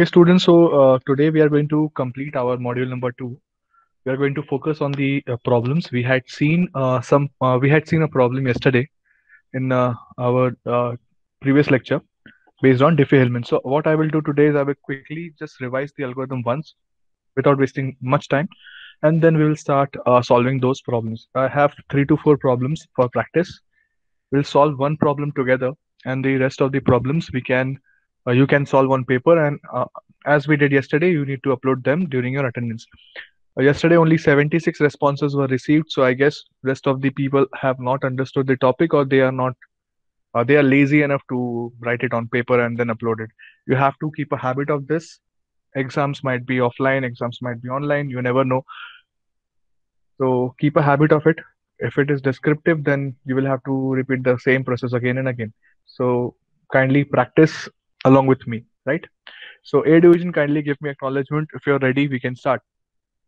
Okay, students, so uh, today we are going to complete our module number two. We are going to focus on the uh, problems. We had seen uh, some, uh, we had seen a problem yesterday in uh, our uh, previous lecture based on Diffie-Hellman. So what I will do today is I will quickly just revise the algorithm once without wasting much time. And then we will start solving those problems. I have three to four problems for practice. We'll solve one problem together and the rest of the problems we can uh, you can solve on paper and uh, as we did yesterday you need to upload them during your attendance. Uh, yesterday only 76 responses were received so i guess rest of the people have not understood the topic or they are not uh, they are lazy enough to write it on paper and then upload it. You have to keep a habit of this. Exams might be offline exams might be online you never know. So keep a habit of it. If it is descriptive then you will have to repeat the same process again and again. So kindly practice along with me, right? So A division, kindly give me acknowledgement. If you're ready, we can start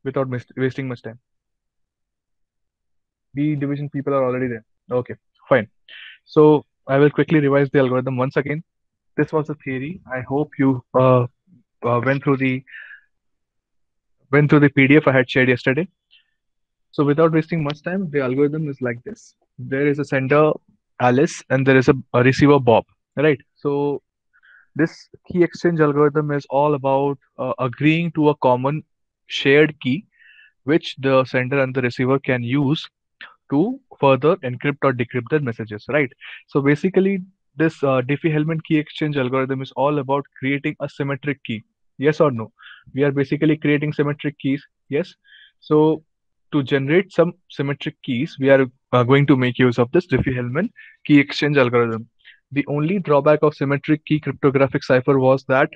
without wasting much time. B division people are already there. Okay, fine. So I will quickly revise the algorithm once again. This was a theory. I hope you uh, uh, went through the went through the PDF I had shared yesterday. So without wasting much time, the algorithm is like this. There is a sender Alice and there is a, a receiver Bob, right? So this key exchange algorithm is all about uh, agreeing to a common shared key, which the sender and the receiver can use to further encrypt or decrypt their messages, right? So basically, this uh, Diffie-Hellman key exchange algorithm is all about creating a symmetric key. Yes or no? We are basically creating symmetric keys. Yes. So to generate some symmetric keys, we are uh, going to make use of this Diffie-Hellman key exchange algorithm. The only drawback of symmetric key cryptographic cipher was that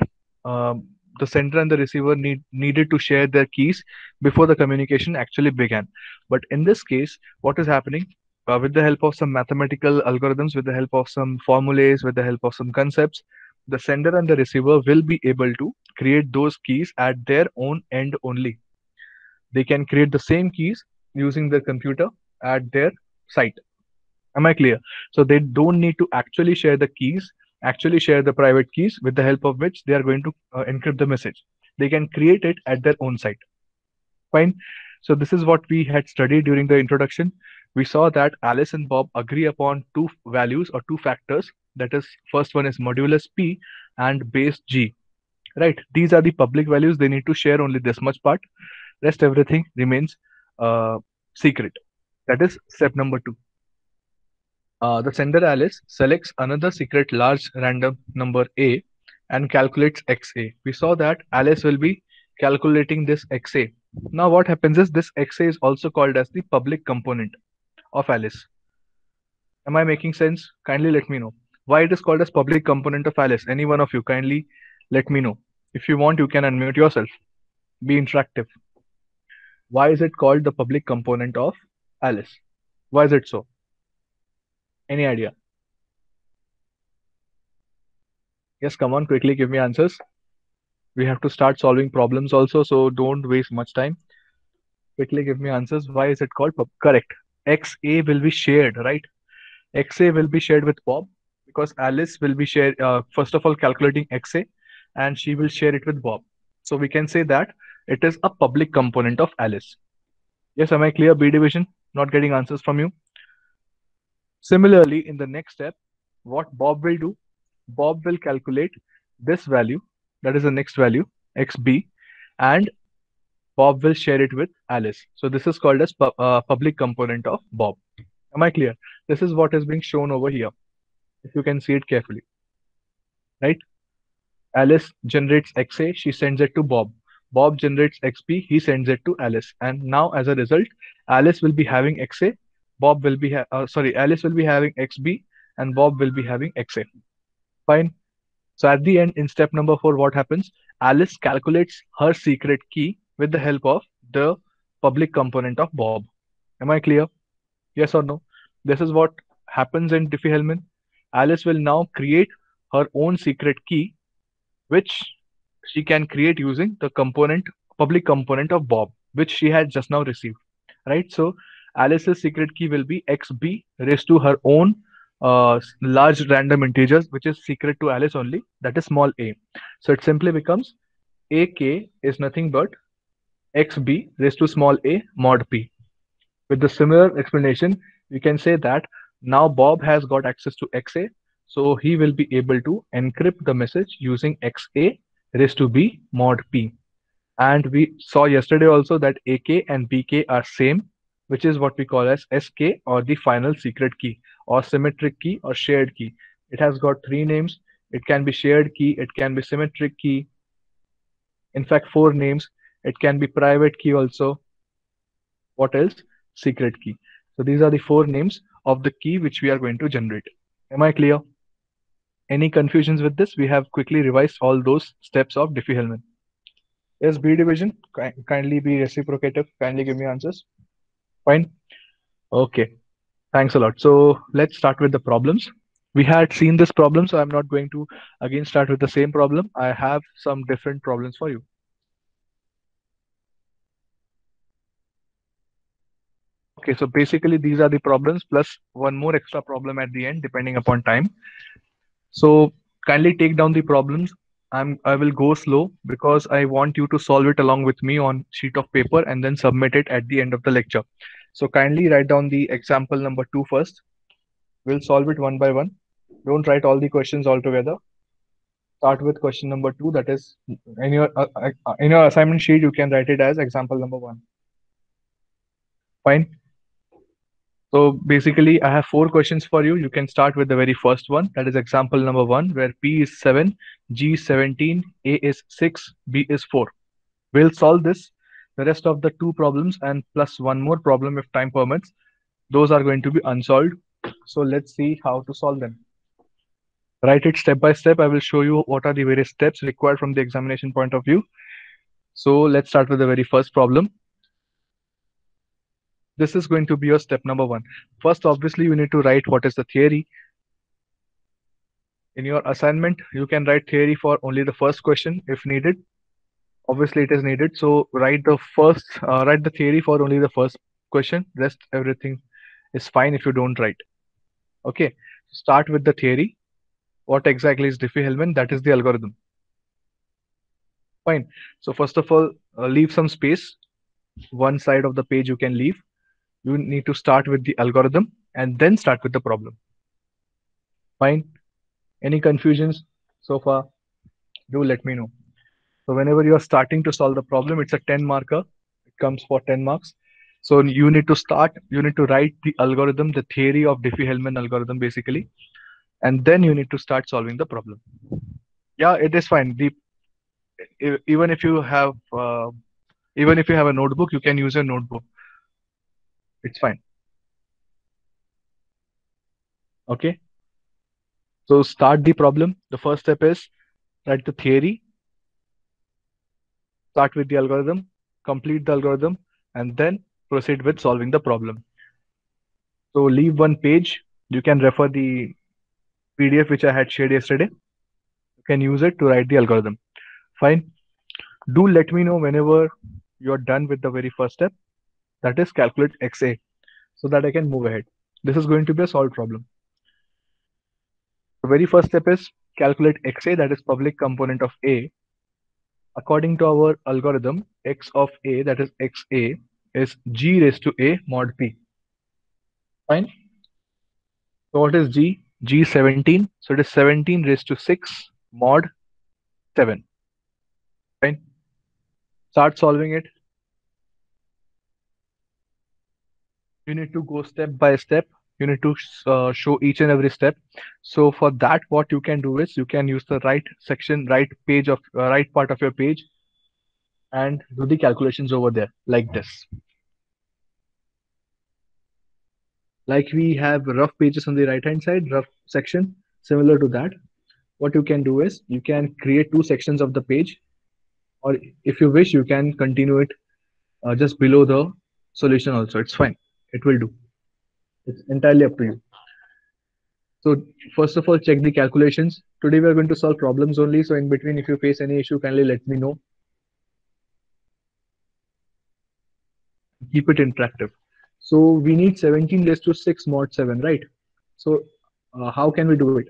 um, the sender and the receiver need, needed to share their keys before the communication actually began. But in this case, what is happening? Uh, with the help of some mathematical algorithms, with the help of some formulas, with the help of some concepts, the sender and the receiver will be able to create those keys at their own end only. They can create the same keys using their computer at their site. Am I clear? So they don't need to actually share the keys, actually share the private keys with the help of which they are going to uh, encrypt the message. They can create it at their own site. Fine. So this is what we had studied during the introduction. We saw that Alice and Bob agree upon two values or two factors. That is, first one is modulus P and base G. Right. These are the public values. They need to share only this much part. Rest everything remains uh, secret. That is step number two. Uh, the sender Alice selects another secret large random number A and calculates XA. We saw that Alice will be calculating this XA. Now what happens is this XA is also called as the public component of Alice. Am I making sense? Kindly let me know. Why it is called as public component of Alice? Any one of you kindly let me know. If you want, you can unmute yourself. Be interactive. Why is it called the public component of Alice? Why is it so? Any idea? Yes, come on, quickly give me answers. We have to start solving problems also, so don't waste much time. Quickly give me answers. Why is it called correct? XA will be shared, right? XA will be shared with Bob because Alice will be share uh, first of all, calculating XA and she will share it with Bob. So we can say that it is a public component of Alice. Yes, am I clear? B division, not getting answers from you. Similarly, in the next step, what Bob will do, Bob will calculate this value, that is the next value, xb, and Bob will share it with Alice. So this is called as pu uh, public component of Bob. Am I clear? This is what is being shown over here. If you can see it carefully, right? Alice generates XA, she sends it to Bob. Bob generates XB, he sends it to Alice. And now as a result, Alice will be having XA Bob will be, uh, sorry, Alice will be having XB and Bob will be having XA. Fine. So at the end, in step number four, what happens? Alice calculates her secret key with the help of the public component of Bob. Am I clear? Yes or no? This is what happens in Diffie-Hellman. Alice will now create her own secret key, which she can create using the component, public component of Bob, which she had just now received. Right? So Alice's secret key will be xb raised to her own uh, large random integers, which is secret to Alice only. That is small a. So it simply becomes ak is nothing but xb raised to small a mod p. With the similar explanation, we can say that now Bob has got access to XA, so he will be able to encrypt the message using XA raised to B mod P. And we saw yesterday also that AK and BK are same, which is what we call as SK or the final secret key or symmetric key or shared key. It has got three names. It can be shared key. It can be symmetric key. In fact, four names. It can be private key also. What else? Secret key. So these are the four names of the key which we are going to generate. Am I clear? Any confusions with this? We have quickly revised all those steps of Diffie-Hellman. Yes, B division, kindly be reciprocative. Kindly give me answers. Fine. Okay. Thanks a lot. So let's start with the problems. We had seen this problem, so I'm not going to again start with the same problem. I have some different problems for you. Okay, so basically these are the problems plus one more extra problem at the end, depending upon time. So kindly take down the problems. I'm I will go slow because I want you to solve it along with me on sheet of paper and then submit it at the end of the lecture. So kindly write down the example number two first. We'll solve it one by one. Don't write all the questions all together. Start with question number two. That is in your uh, uh, in your assignment sheet. You can write it as example number one. Fine. So basically, I have four questions for you. You can start with the very first one. That is example number one, where P is 7, G is 17, A is 6, B is 4. We'll solve this. The rest of the two problems and plus one more problem if time permits, those are going to be unsolved. So let's see how to solve them. Write it step by step. I will show you what are the various steps required from the examination point of view. So let's start with the very first problem this is going to be your step number one. First, obviously, you need to write what is the theory. In your assignment, you can write theory for only the first question if needed. Obviously, it is needed. So write the first, uh, write the theory for only the first question. Rest everything is fine if you don't write. Okay, start with the theory. What exactly is Diffie-Hellman? That is the algorithm. Fine. So first of all, uh, leave some space. One side of the page you can leave you need to start with the algorithm and then start with the problem. Fine. Any confusions so far? Do let me know. So whenever you are starting to solve the problem, it's a 10 marker. It comes for 10 marks. So you need to start, you need to write the algorithm, the theory of Diffie-Hellman algorithm basically. And then you need to start solving the problem. Yeah, it is fine. The, even if you have, uh, even if you have a notebook, you can use a notebook it's fine. Okay. So start the problem. The first step is write the theory, start with the algorithm, complete the algorithm, and then proceed with solving the problem. So leave one page. You can refer the PDF which I had shared yesterday. You can use it to write the algorithm. Fine. Do let me know whenever you're done with the very first step that is calculate XA so that I can move ahead. This is going to be a solved problem. The very first step is calculate XA that is public component of A. According to our algorithm, X of A that is XA is G raised to A mod P. Fine. So what is G? G 17. So it is 17 raised to 6 mod 7. Fine. Start solving it. you need to go step by step you need to uh, show each and every step. So for that what you can do is you can use the right section right page of uh, right part of your page and do the calculations over there like this. Like we have rough pages on the right hand side rough section similar to that. What you can do is you can create two sections of the page or if you wish you can continue it uh, just below the solution also. It's fine. It will do. It's entirely up to you. So first of all, check the calculations. Today we are going to solve problems only. So in between, if you face any issue, kindly let me know. Keep it interactive. So we need 17 raised to 6 mod 7, right? So uh, how can we do it?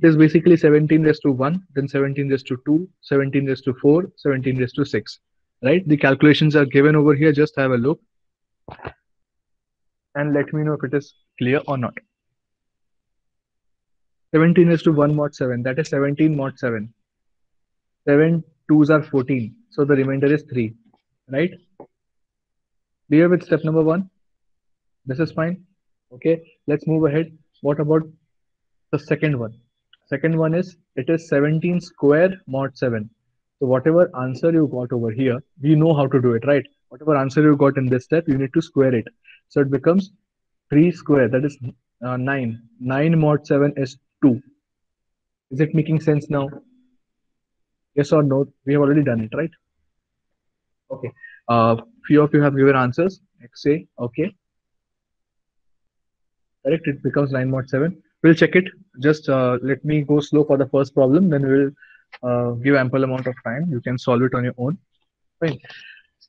It is basically 17 raised to 1, then 17 raised to 2, 17 raised to 4, 17 raised to 6. Right? The calculations are given over here. Just have a look and let me know if it is clear or not. 17 is to 1 mod 7. That is 17 mod 7. 7 2s are 14. So the remainder is 3. Right? Clear with step number 1? This is fine. Okay. Let's move ahead. What about the second one? Second one is it is 17 square mod 7. So whatever answer you got over here, we know how to do it, right? Whatever answer you got in this step, you need to square it. So it becomes 3 square, that is uh, 9. 9 mod 7 is 2. Is it making sense now? Yes or no? We have already done it, right? Okay. Uh, few of you have given answers. XA, okay. Correct, it becomes 9 mod 7. We'll check it. Just uh, let me go slow for the first problem, then we'll uh, give ample amount of time. You can solve it on your own. Fine.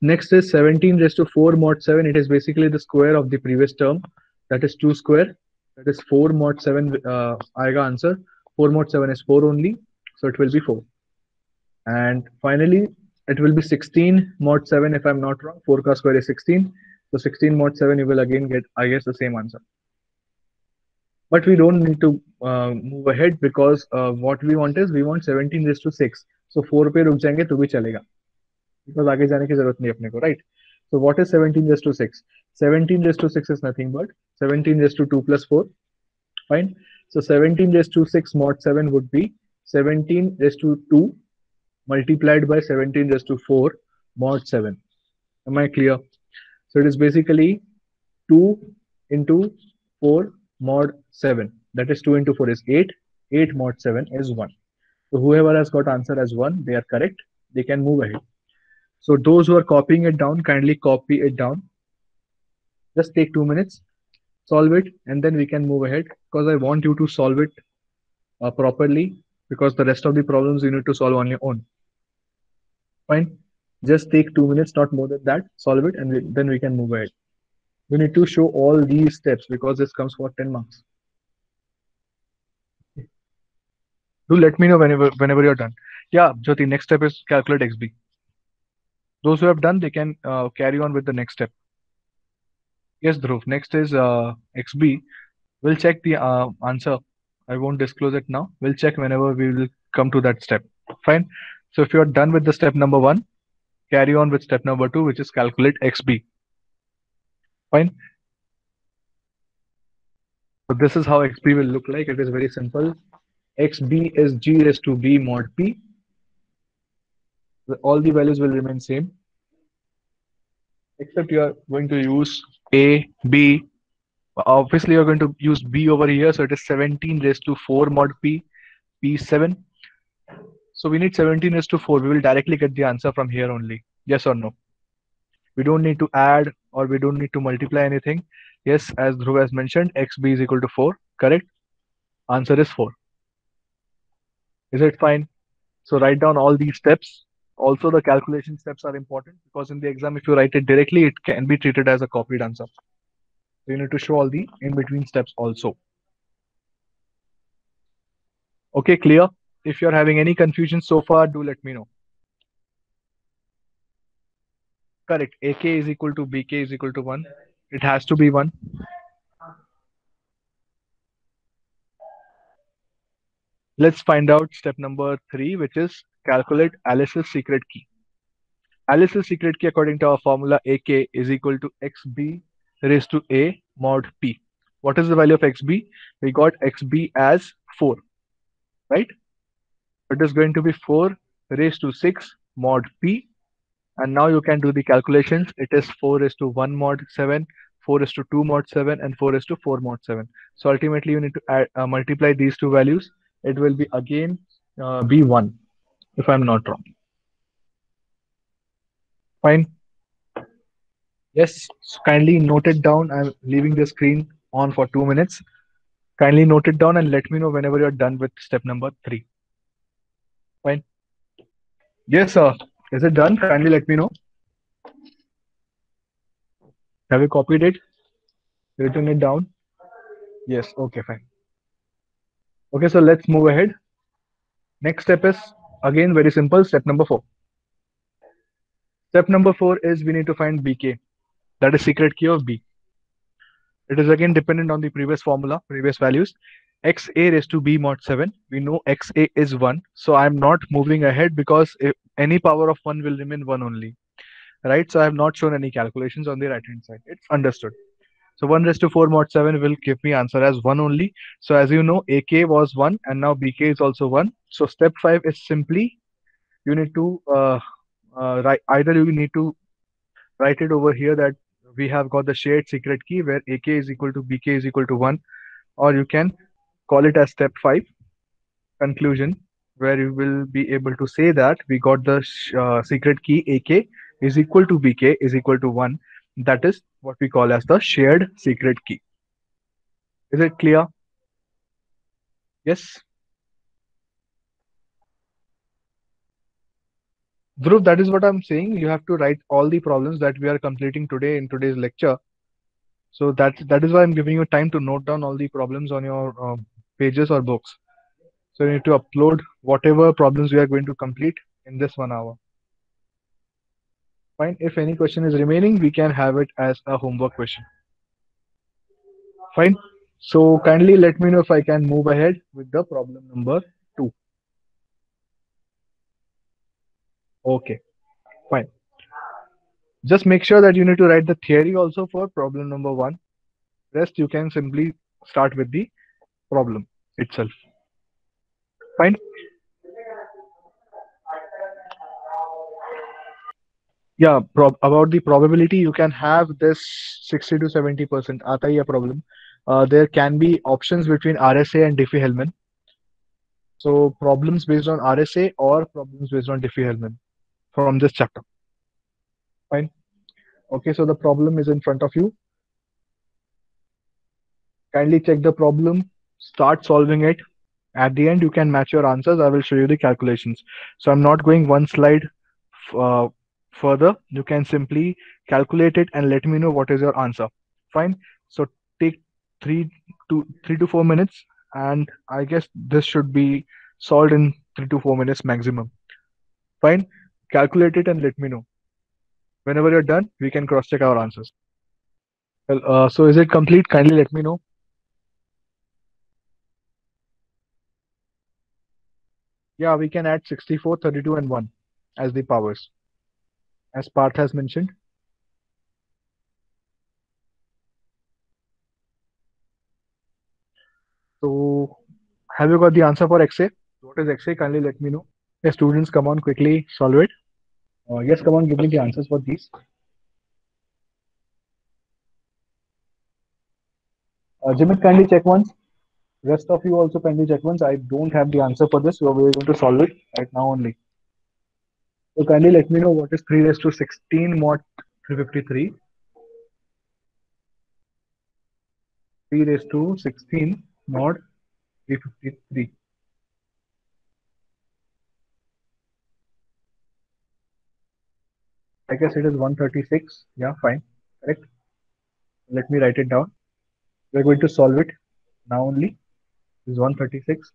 Next is 17 raised to 4 mod 7. It is basically the square of the previous term. That is 2 square. That is 4 mod 7 uh, aega answer. 4 mod 7 is 4 only. So it will be 4. And finally, it will be 16 mod 7 if I'm not wrong. 4 ka square is 16. So 16 mod 7, you will again get, I guess, the same answer. But we don't need to uh, move ahead because uh, what we want is we want 17 raised to 6. So 4 पे रुक जाएंगे तो भी चलेगा because aage jane ki zarurat nahi apne right? So what is 17 raised to 6 17 raised to 6 is nothing but 17 raised to 2 plus 4 fine? So 17 raised to 6 mod 7 would be 17 raised to 2 multiplied by 17 raised to 4 mod 7 am i clear? So it is basically 2 into 4 mod 7 that is 2 into 4 is 8 8 mod 7 is 1 so whoever has got answer as 1 they are correct. They can move ahead so those who are copying it down kindly copy it down. Just take 2 minutes solve it and then we can move ahead. Because i want you to solve it uh, properly because the rest of the problems you need to solve on your own. Fine. Just take 2 minutes not more than that solve it and we, then we can move ahead. You need to show all these steps because this comes for 10 marks. Do let me know whenever whenever you're done. Yeah jyoti next step is calculate xb those who have done they can uh, carry on with the next step. Yes dhruv next is uh, xb we'll check the uh, answer. I won't disclose it now. We'll check whenever we will come to that step. Fine? So if you're done with the step number one carry on with step number two which is calculate xb fine? So this is how xb will look like. It is very simple. Xb is g raised to b mod p all the values will remain same. Except you are going to use a b. Obviously you're going to use b over here. So it is 17 raised to 4 mod p p7 so we need 17 raised to 4 we will directly get the answer from here only. Yes or no? We don't need to add or we don't need to multiply anything. Yes as Dhruv has mentioned xb is equal to 4 correct? Answer is 4 is it fine? So write down all these steps also the calculation steps are important because in the exam if you write it directly it can be treated as a copied answer. So you need to show all the in between steps also. Okay clear? If you're having any confusion so far do let me know. Correct. Ak is equal to bk is equal to 1 it has to be 1 let's find out step number 3 which is calculate Alice's secret key. Alice's secret key according to our formula AK is equal to XB raised to A mod P. What is the value of XB? We got XB as 4, right? It is going to be 4 raised to 6 mod P. And now you can do the calculations. It is 4 raised to 1 mod 7, 4 raised to 2 mod 7, and 4 raised to 4 mod 7. So ultimately, you need to add, uh, multiply these two values. It will be again uh, be 1 if I'm not wrong. Fine. Yes, kindly note it down. I'm leaving the screen on for two minutes. Kindly note it down and let me know whenever you're done with step number three. Fine. Yes, sir. Is it done? Kindly let me know. Have you copied it? Written it down? Yes. Okay, fine. Okay, so let's move ahead. Next step is again very simple. Step number four. Step number four is we need to find BK, that is secret key of B. It is again dependent on the previous formula, previous values. xa raised to b mod 7, we know xa is 1. So I'm not moving ahead because any power of 1 will remain 1 only. Right, so I have not shown any calculations on the right hand side. It's understood. So 1 raised to 4 mod 7 will give me answer as 1 only. So as you know, AK was 1 and now BK is also 1. So step 5 is simply you need to uh, uh, write either you need to write it over here that we have got the shared secret key where AK is equal to BK is equal to 1 or you can call it as step 5 conclusion where you will be able to say that we got the uh, secret key AK is equal to BK is equal to 1 that is what we call as the shared secret key. Is it clear? Yes? Dhruv, that is what I'm saying. You have to write all the problems that we are completing today in today's lecture. So that that is why I'm giving you time to note down all the problems on your um, pages or books. So you need to upload whatever problems we are going to complete in this one hour. Fine. If any question is remaining, we can have it as a homework question. Fine. So kindly let me know if I can move ahead with the problem number two. Okay, fine. Just make sure that you need to write the theory also for problem number one. Rest you can simply start with the problem itself. Fine. Yeah about the probability you can have this 60 to 70 percent aata problem. Uh, there can be options between rsa and diffie-hellman so problems based on rsa or problems based on diffie-hellman from this chapter. Fine? Okay so the problem is in front of you. Kindly check the problem start solving it. At the end you can match your answers. I will show you the calculations. So i'm not going one slide uh, Further, you can simply calculate it and let me know what is your answer. Fine. So take three to three to four minutes, and I guess this should be solved in three to four minutes maximum. Fine. Calculate it and let me know. Whenever you're done, we can cross check our answers. Well, uh, so is it complete? Kindly let me know. Yeah, we can add 64, 32, and 1 as the powers as Parth has mentioned. So have you got the answer for XA? What is XA? Kindly let me know. Yes, students, come on, quickly solve it. Uh, yes, come on, give me the answers for these. Uh, kindly check once. Rest of you also kindly check once. I don't have the answer for this, so we're going to solve it right now only. So kindly let me know what is 3 raised to 16 mod 353. 3 raised to 16 mod 353. I guess it is 136. Yeah, fine. Correct. Let me write it down. We're going to solve it now only. Is 136.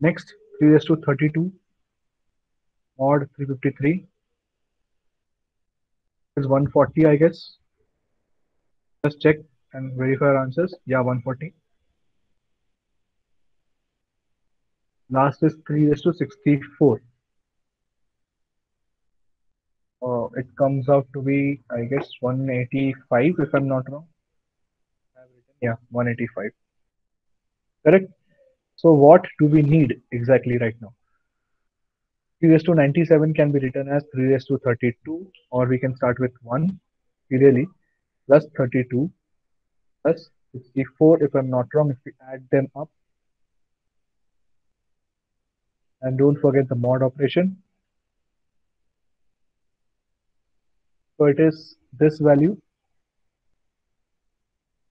Next, 3 raised to 32 mod 353 is 140 I guess. Just check and verify our answers. Yeah 140 last is 3 is to 64 uh, it comes out to be I guess 185 if I'm not wrong. Yeah 185 correct? So what do we need exactly right now 3 raised to 97 can be written as 3 raised to 32 or we can start with 1 ideally plus 32 plus 64 if I'm not wrong if we add them up. And don't forget the mod operation. So it is this value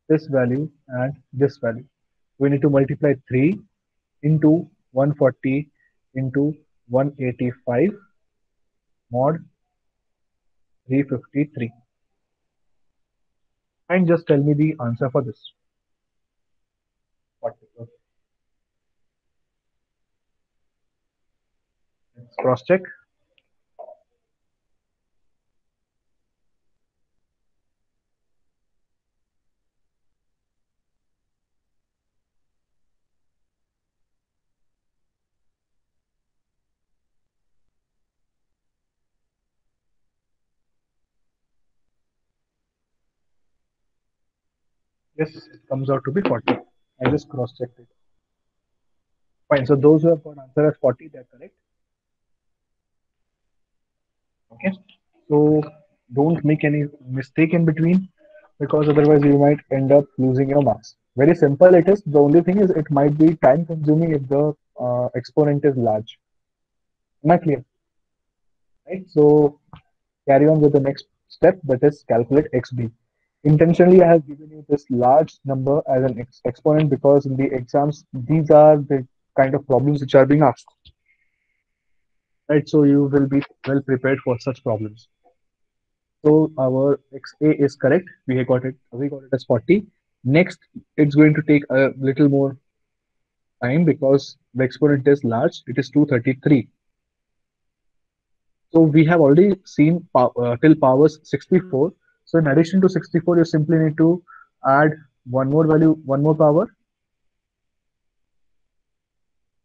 this value and this value. We need to multiply 3 into 140 into 185 mod 353 and just tell me the answer for this. Let's cross check. Yes, it comes out to be 40. I just cross-checked it. Fine. So those who have got answer as 40, they're correct. Okay. So don't make any mistake in between because otherwise you might end up losing your marks. Very simple it is. The only thing is it might be time consuming if the uh, exponent is large. Am I clear? Right. So carry on with the next step that is calculate xb intentionally I have given you this large number as an ex exponent because in the exams, these are the kind of problems which are being asked. Right, so you will be well prepared for such problems. So our XA is correct. We have got it, we got it as 40. Next, it's going to take a little more time because the exponent is large. It is 233. So we have already seen uh, till powers 64 so in addition to 64, you simply need to add one more value, one more power.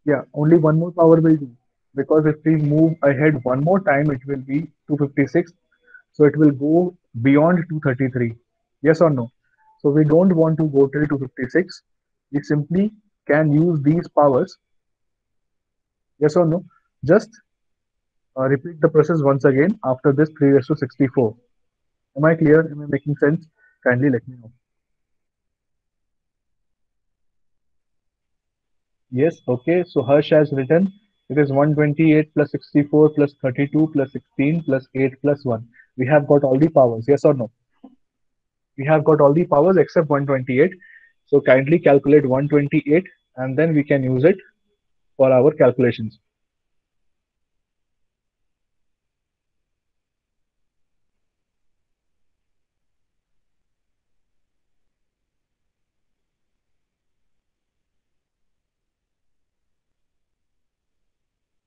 Yeah, only one more power will do. Because if we move ahead one more time, it will be 256. So it will go beyond 233. Yes or no? So we don't want to go till 256. We simply can use these powers. Yes or no? Just uh, repeat the process once again after this 3 raised to 64. Am I clear? Am I making sense? Kindly let me know. Yes, okay. So Harsh has written it is 128 plus 64 plus 32 plus 16 plus 8 plus 1. We have got all the powers, yes or no? We have got all the powers except 128. So kindly calculate 128 and then we can use it for our calculations.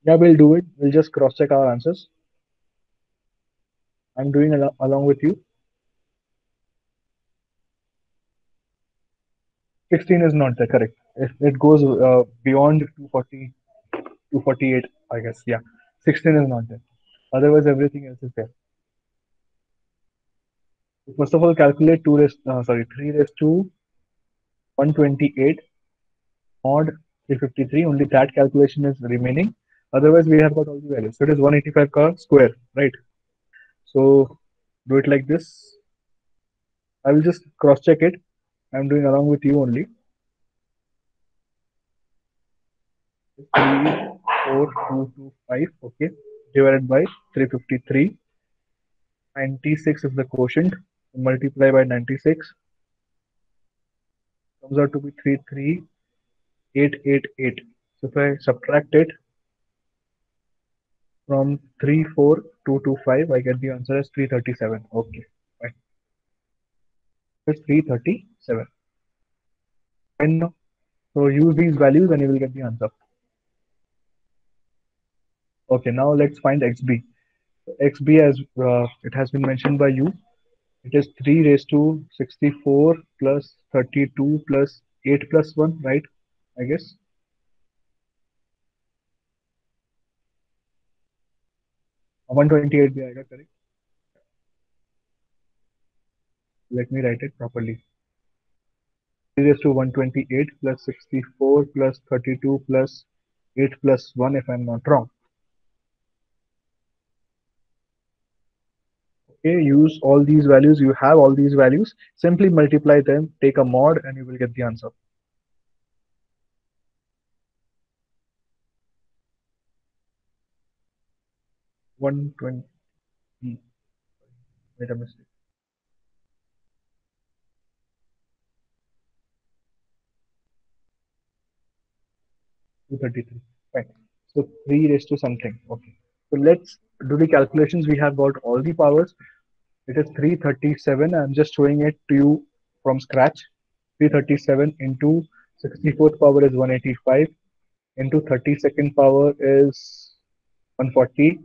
Yeah, we'll do it. We'll just cross check our answers. I'm doing al along with you. 16 is not the correct. If it goes uh, beyond 240, 248, I guess. Yeah, 16 is not there. Otherwise, everything else is there. First of all, calculate 2 raised, uh, sorry, 3 raised to 128 mod 353. Only that calculation is remaining. Otherwise, we have got all the values. So it is 185 car square, right? So do it like this. I will just cross check it. I'm doing along with you only. Three, four, two, two, five. Okay, divided by 353. 96 is the quotient. Multiply by 96 comes out to be 33888. So if I subtract it, from 34225, I get the answer as 337. Okay, fine. It's 337. And now, so use these values and you will get the answer. Okay, now let's find xb. xb as uh, it has been mentioned by you. It is 3 raised to 64 plus 32 plus 8 plus 1, right? I guess. 128 correct. Let me write it properly. It is to 128 plus 64 plus 32 plus 8 plus 1 if I'm not wrong. Okay, use all these values. You have all these values. Simply multiply them, take a mod and you will get the answer. One twenty. Hmm. Made a mistake. Two thirty-three. Right. So three raised to something. Okay. So let's do the calculations. We have got all the powers. It is 337. I'm just showing it to you from scratch. 337 into 64th power is 185 into 32nd power is 140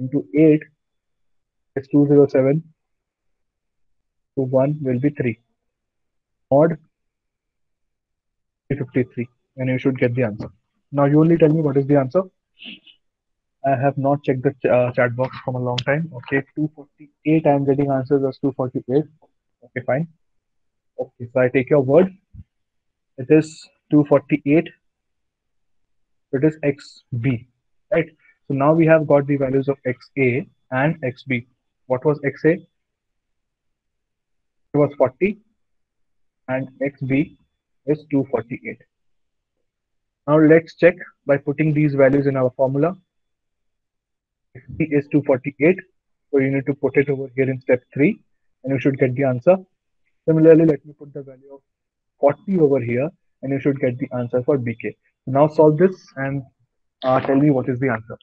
into 8 is 207. So 1 will be 3. Mod 353 and you should get the answer. Now you only tell me what is the answer. I have not checked the uh, chat box from a long time. Okay, 248. I am getting answers as 248. Okay, fine. Okay, so I take your word. It is 248. It is xb, right? So now we have got the values of xa and xb. What was xa? It was 40 and xb is 248. Now let's check by putting these values in our formula. xb is 248. So you need to put it over here in step 3 and you should get the answer. Similarly, let me put the value of 40 over here and you should get the answer for bk. Now solve this and uh, tell me what is the answer.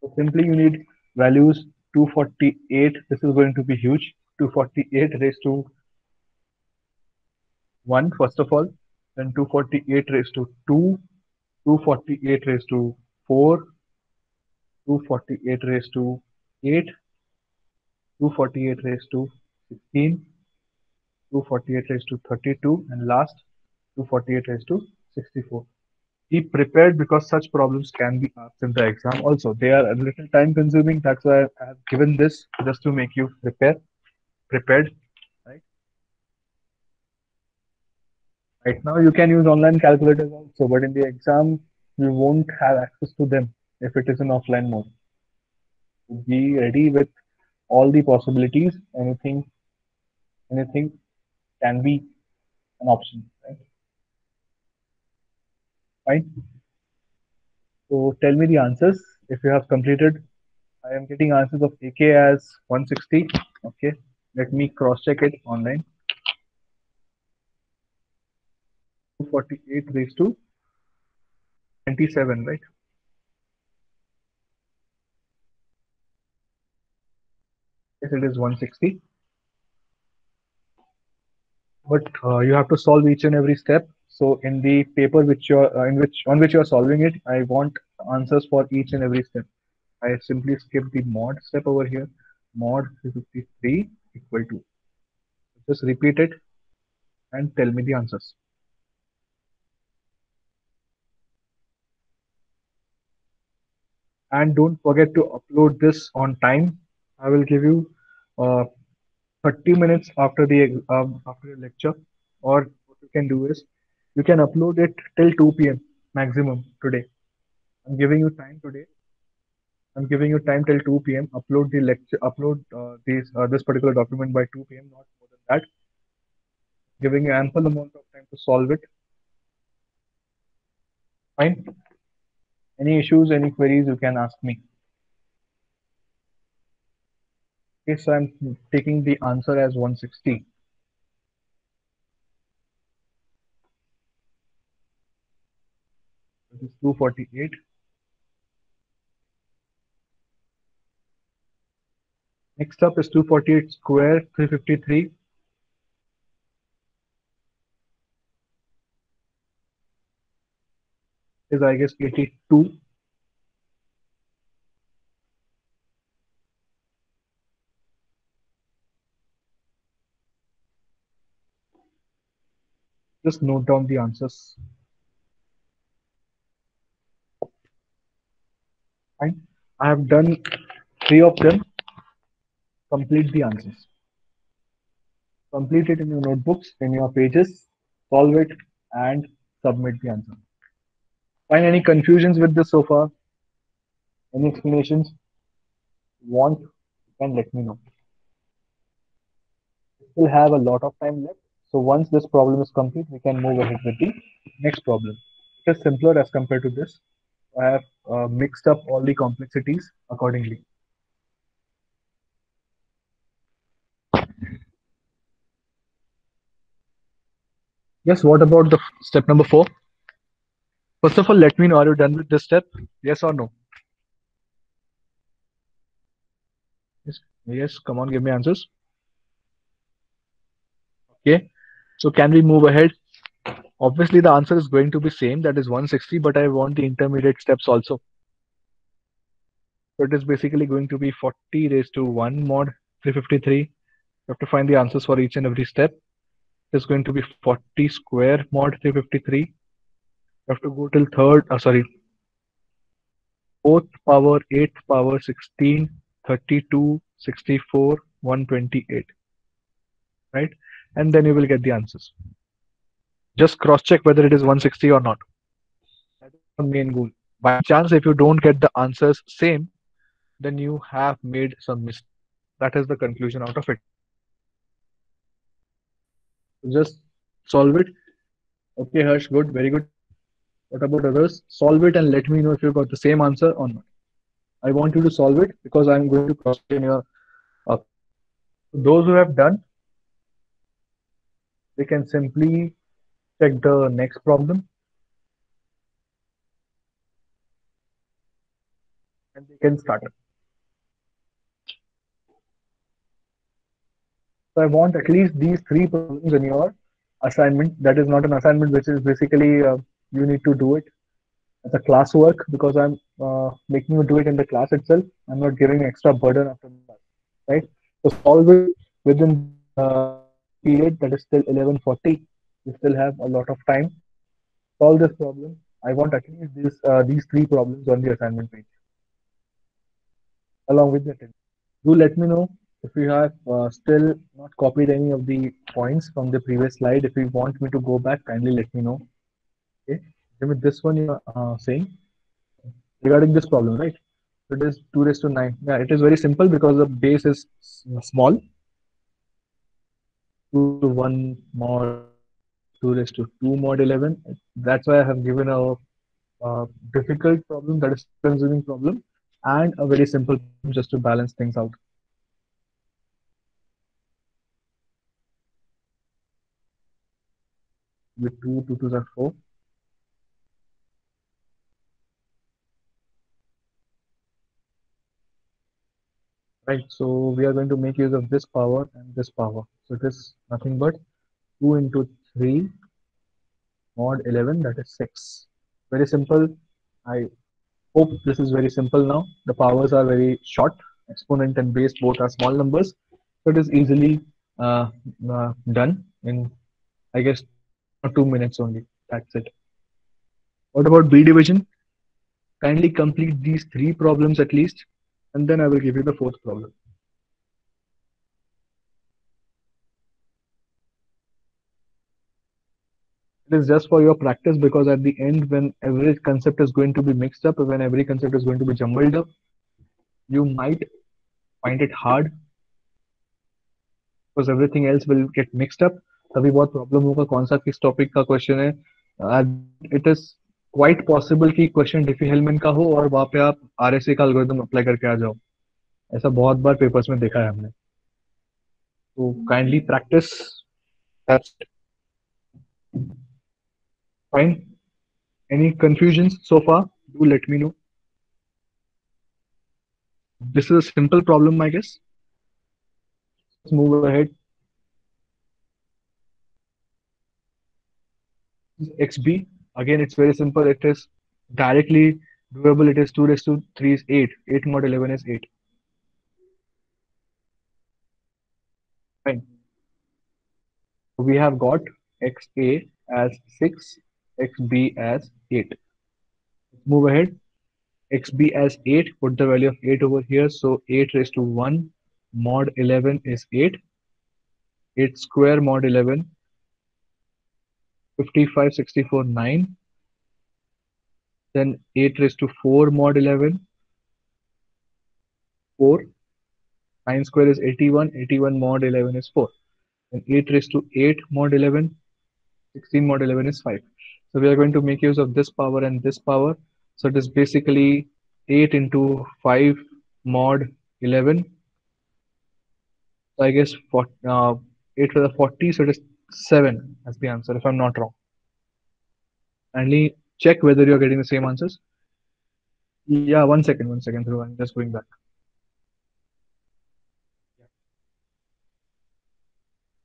So simply you need values 248. This is going to be huge. 248 raised to 1 first of all, then 248 raised to 2, 248 raised to 4, 248 raised to 8, 248 raised to 16, 248 raised to 32, and last 248 raised to 64. Be prepared because such problems can be asked in the exam also. They are a little time consuming. That's why I have given this just to make you prepare, prepared, right? Right now you can use online calculators also, but in the exam you won't have access to them if it is in offline mode. Be ready with all the possibilities. Anything, anything can be an option? Fine. So tell me the answers. If you have completed, I am getting answers of AK as 160. Okay. Let me cross check it online. 248 raised to 27, right? Yes, it is 160. But uh, you have to solve each and every step. So in the paper which you're uh, in which on which you're solving it, I want answers for each and every step. I simply skip the mod step over here. Mod 353 equal to. Just repeat it and tell me the answers. and don't forget to upload this on time i will give you uh, 30 minutes after the um, after the lecture or what you can do is you can upload it till 2 p.m maximum today. I'm giving you time today. I'm giving you time till 2 p.m upload the lecture upload uh, these uh, this particular document by 2 p.m not more than that. Giving you ample amount of time to solve it. Fine. Any issues, any queries, you can ask me. Okay, so I'm taking the answer as 160. This is 248. Next up is 248 square 353. is I guess 82. Just note down the answers. Fine. I have done three of them. Complete the answers. Complete it in your notebooks, in your pages, solve it, and submit the answer. Find any confusions with this so far? Any explanations? Want? Can let me know. We still have a lot of time left. So once this problem is complete, we can move ahead with the next problem. It is simpler as compared to this. I have uh, mixed up all the complexities accordingly. Yes, what about the step number four? First of all, let me know, are you done with this step? Yes or no? Yes, yes, come on, give me answers. Okay, so can we move ahead? Obviously, the answer is going to be same, that is 160, but I want the intermediate steps also. So it is basically going to be 40 raised to 1 mod 353. You have to find the answers for each and every step. It's going to be 40 square mod 353. You have to go till third, uh, sorry, fourth power, eighth power, 16, 32, 64, 128. Right? And then you will get the answers. Just cross check whether it is 160 or not. That is the main goal. By chance, if you don't get the answers same, then you have made some mistake. That is the conclusion out of it. Just solve it. Okay, Harsh, good, very good. What about others? Solve it and let me know if you got the same answer or not. I want you to solve it because I'm going to cross in your uh, those who have done they can simply check the next problem and they can start. So I want at least these three problems in your assignment. That is not an assignment, which is basically uh, you need to do it as a classwork because I'm uh, making you do it in the class itself. I'm not giving extra burden after that, right? So solve it within uh, period that is still 11:40. You still have a lot of time. Solve this problem. I want at least these uh, these three problems on the assignment page along with test. Do let me know if you have uh, still not copied any of the points from the previous slide. If you want me to go back, kindly let me know. Okay, with this one you are uh, saying regarding this problem, right? It is 2 raised to 9. Yeah, it is very simple because the base is small. 2 to 1 mod 2 raised to 2 mod 11. That's why I have given a, a difficult problem that is consuming problem and a very simple just to balance things out. With 2, 2 2 are 4. right so we are going to make use of this power and this power so it is nothing but 2 into 3 mod 11 that is 6 very simple. I hope this is very simple now. The powers are very short. Exponent and base both are small numbers. So it is easily uh, uh, done in i guess two minutes only. That's it. What about b division? Kindly complete these three problems at least and then I will give you the fourth problem. It is just for your practice because at the end, when every concept is going to be mixed up, when every concept is going to be jumbled up, you might find it hard because everything else will get mixed up. तभी बहुत problem होगा कौन सा किस topic का question है it is quite possible कि question Diffie Hellman का हो और वहाँ पे आप आर एस का अलगोरिदम अप्लाई करके आ जाओ ऐसा बहुत बार पेपर्स में देखा है हमने तो kindly practice Fine. Any confusions so far? Do let me know. This is a simple problem, I guess. Let's move ahead. XB, again, it's very simple. It is directly doable. It is 2 raised to 3 is 8. 8 mod 11 is 8. Fine. We have got XA as 6 xb as 8. Let's move ahead. xb as 8, put the value of 8 over here. So 8 raised to 1 mod 11 is 8. 8 square mod 11 55, 64, 9. Then 8 raised to 4 mod 11. 4. 9 square is 81. 81 mod 11 is 4. And 8 raised to 8 mod 11. 16 mod 11 is 5. So we are going to make use of this power and this power. So it is basically 8 into 5 mod 11. So I guess for, uh, 8 to the 40. So it is 7 as the answer, if I'm not wrong. Kindly check whether you're getting the same answers. Yeah, one second, one second, Dhruv. I'm just going back.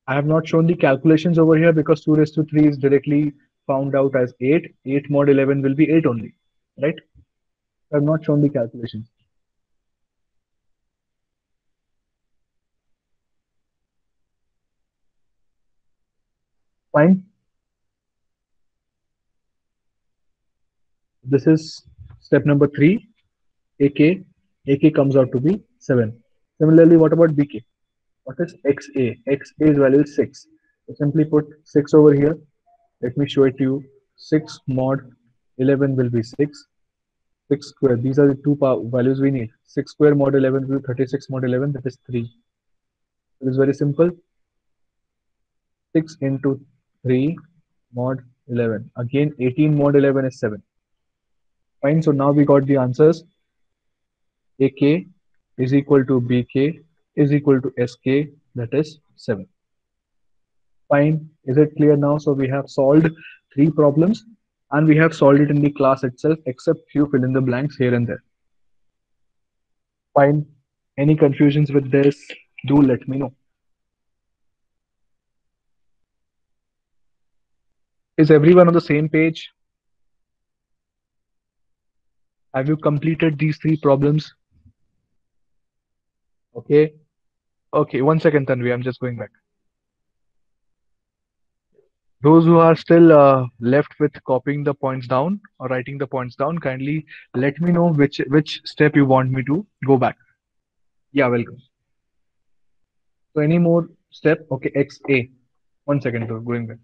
I have not shown the calculations over here because 2 raised to 3 is directly found out as 8. 8 mod 11 will be 8 only, right? I've not shown the calculation. Fine. This is step number 3. AK. AK comes out to be 7. Similarly, what about BK? What is XA? XA's value is 6. So simply put 6 over here let me show it to you. 6 mod 11 will be 6. 6 square. These are the two values we need. 6 square mod 11 will be 36 mod 11. That is 3. It is very simple. 6 into 3 mod 11. Again, 18 mod 11 is 7. Fine. So now we got the answers. AK is equal to BK is equal to SK. That is 7. Fine. Is it clear now? So we have solved three problems and we have solved it in the class itself except few fill in the blanks here and there. Fine. Any confusions with this? Do let me know. Is everyone on the same page? Have you completed these three problems? Okay. Okay, one second, Tanvi. I'm just going back. Those who are still uh, left with copying the points down or writing the points down, kindly let me know which which step you want me to go back. Yeah, welcome. So any more step? Okay, XA. One second, though, going back.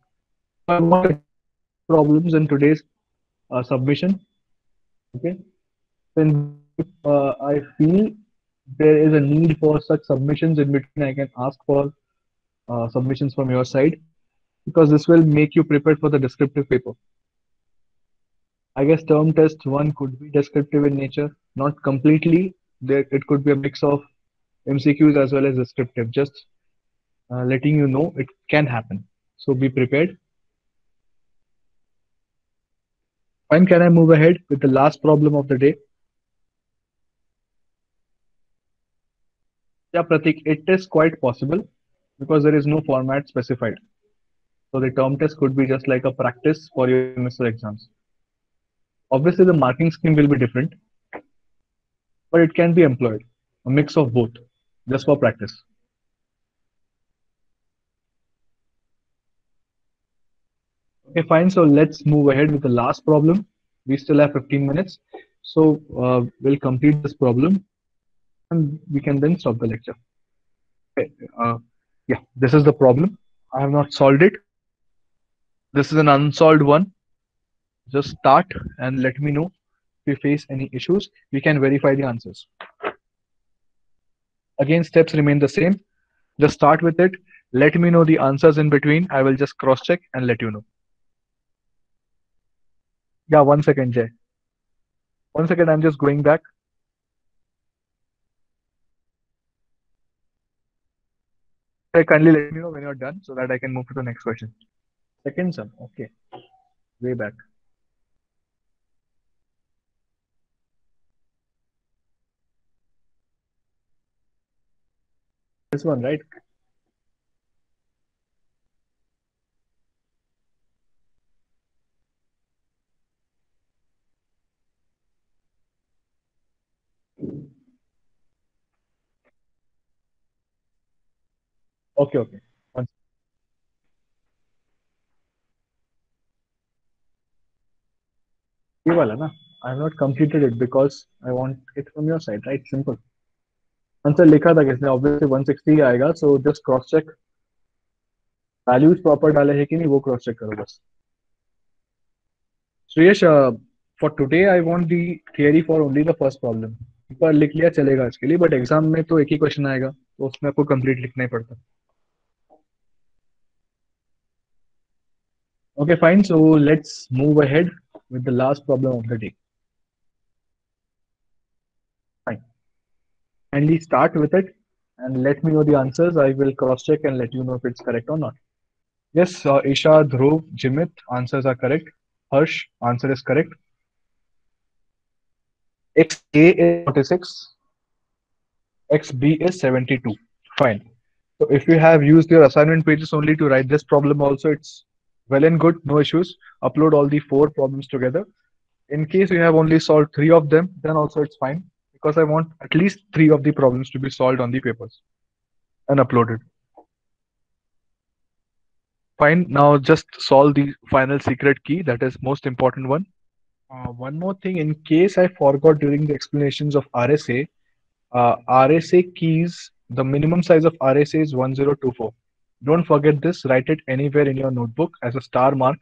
Problems in today's uh, submission. Okay. Then uh, I feel there is a need for such submissions in between, I can ask for uh, submissions from your side because this will make you prepared for the descriptive paper. I guess term test one could be descriptive in nature, not completely. There, it could be a mix of MCQs as well as descriptive. Just uh, letting you know it can happen. So be prepared. When can I move ahead with the last problem of the day? Yeah, Pratik, it is quite possible because there is no format specified. So the term test could be just like a practice for your semester exams. Obviously, the marking scheme will be different, but it can be employed, a mix of both, just for practice. Okay, fine. So let's move ahead with the last problem. We still have 15 minutes. So uh, we'll complete this problem and we can then stop the lecture. Okay. Uh, yeah, this is the problem. I have not solved it. This is an unsolved one. Just start and let me know if you face any issues. We can verify the answers. Again, steps remain the same. Just start with it. Let me know the answers in between. I will just cross check and let you know. Yeah, one second, Jay. One second, I'm just going back. kindly let me know when you're done so that I can move to the next question. Second sum, okay. Way back. This one, right? Okay, okay. ये वाला ना? I not not it because I I it from your side right simple answer लिखा था किसने? Obviously 160 ही आएगा so just cross check values proper डाले है कि नहीं वो क्रॉस चेक करो बस. Shreyash for today I want the theory for only the first problem पर लिख लिया चलेगा इसके लिए बट एग्ज़ाम में तो एक ही क्वेश्चन आएगा तो उसमें आपको कंप्लीट लिखना ही पड़ता. Okay, fine. So let's move ahead. With the last problem of the day. Fine. Kindly start with it and let me know the answers. I will cross check and let you know if it's correct or not. Yes, uh, Isha, Dhruv, Jimit, answers are correct. Harsh, answer is correct. XA is 46. XB is 72. Fine. So if you have used your assignment pages only to write this problem also, it's well and good, no issues. Upload all the four problems together. In case you have only solved three of them, then also it's fine because I want at least three of the problems to be solved on the papers and uploaded. Fine. Now just solve the final secret key. That is most important one. Uh, one more thing, in case I forgot during the explanations of RSA, uh, RSA keys, the minimum size of RSA is 1024. Don't forget this, write it anywhere in your notebook as a star mark.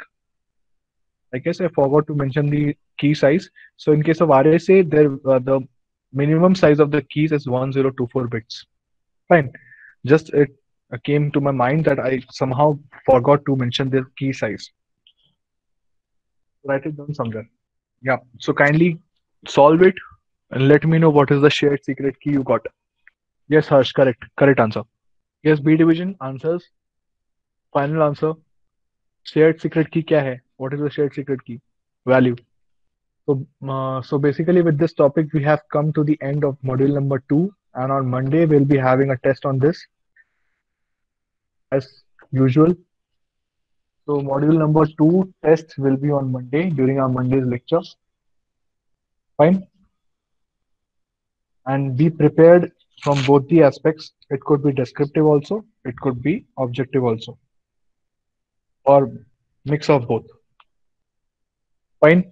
I guess I forgot to mention the key size. So in case of RSA, there uh, the minimum size of the keys is 1024 bits. Fine. Just it came to my mind that I somehow forgot to mention the key size. Write it down somewhere. Yeah. So kindly solve it and let me know what is the shared secret key you got. Yes, Harsh, correct. Correct answer. Yes, B division answers. Final answer. Shared secret key kya hai? What is the shared secret key? Value. So, uh, so basically with this topic, we have come to the end of module number two. And on Monday, we'll be having a test on this as usual. So module number two test will be on Monday during our Monday's lecture. Fine. And be prepared from both the aspects. It could be descriptive also. It could be objective also. Or mix of both. Fine.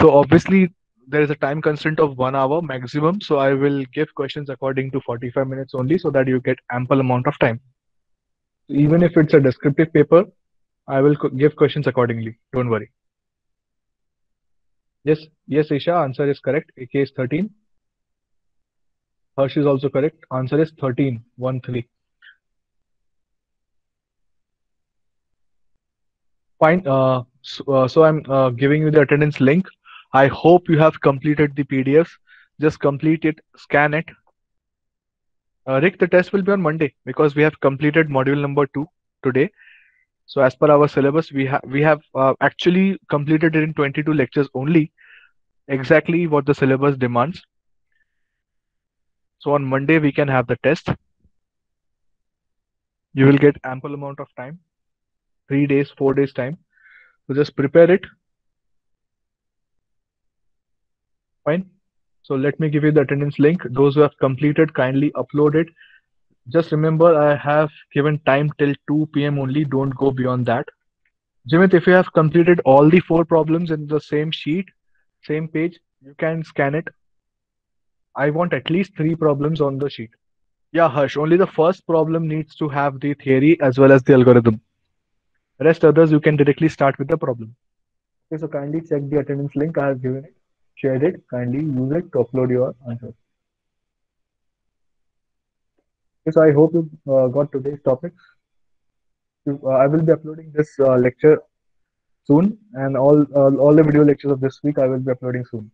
So obviously there is a time constraint of one hour maximum. So I will give questions according to 45 minutes only so that you get ample amount of time. Even if it's a descriptive paper, I will give questions accordingly. Don't worry. Yes, yes, Isha, answer is correct. AK is 13. Harsh is also correct. Answer is 13, 1, 3. Fine. Uh, so, uh, so I'm uh, giving you the attendance link. I hope you have completed the PDF. Just complete it, scan it. Uh, Rick, the test will be on Monday because we have completed module number two today. So as per our syllabus, we have we have uh, actually completed it in 22 lectures only, exactly what the syllabus demands. So on Monday we can have the test. You will get ample amount of time, three days, four days time. So just prepare it. Fine. So let me give you the attendance link. Those who have completed, kindly upload it just remember, I have given time till 2 p.m. only. Don't go beyond that. Jimit, if you have completed all the four problems in the same sheet, same page, you can scan it. I want at least three problems on the sheet. Yeah, Harsh, only the first problem needs to have the theory as well as the algorithm. Rest others, you can directly start with the problem. Okay, so kindly check the attendance link I have given it, shared it, kindly use it to upload your answers. So I hope you uh, got today's topic. Uh, I will be uploading this uh, lecture soon, and all all the video lectures of this week I will be uploading soon.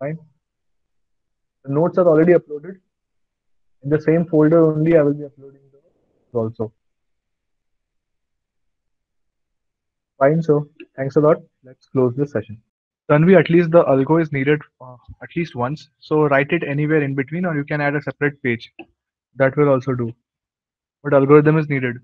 Fine. The notes are already uploaded. In the same folder only, I will be uploading those also. Fine. So thanks a lot. Let's close this session. Tanvi, at least the algo is needed uh, at least once. So write it anywhere in between or you can add a separate page. That will also do. But algorithm is needed.